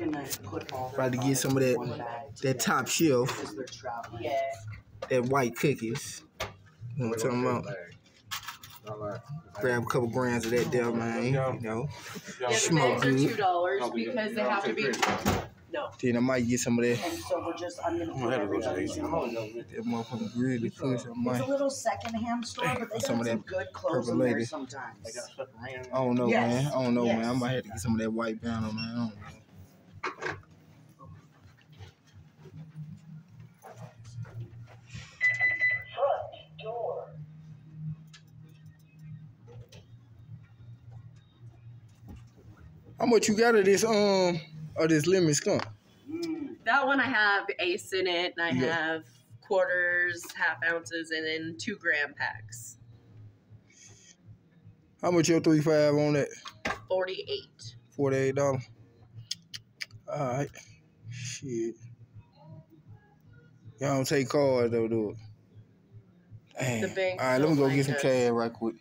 gonna put all. About to get some of that that top shelf, Because they're traveling. Yeah. that white cookies. You know what I'm talking about? Grab a couple grams of that there, man. You know. Yeah, the Smoke bags are good. two dollars because they have to be. No. Then I might get some of that And so we're just, I'm gonna I'm put gonna have to go to everybody's Asian. in. that motherfucking really push. I It's a little secondhand store, but they got Some some, of that good clothes purple in there sometimes. They got stuff around. I don't know, Yes. man. I don't know, Yes. man. I might have to get some of that white banner, man. I don't How much you got of this um of this lemon skunk? Mm. That one I have ace in it, and I Yeah. have quarters, half ounces, and then two gram packs. How much your three five on that? Forty-eight. Forty eight dollars. Alright. Shit. Y'all don't take cards though, do it. Damn. The bank Alright, let me go like get some cash right quick.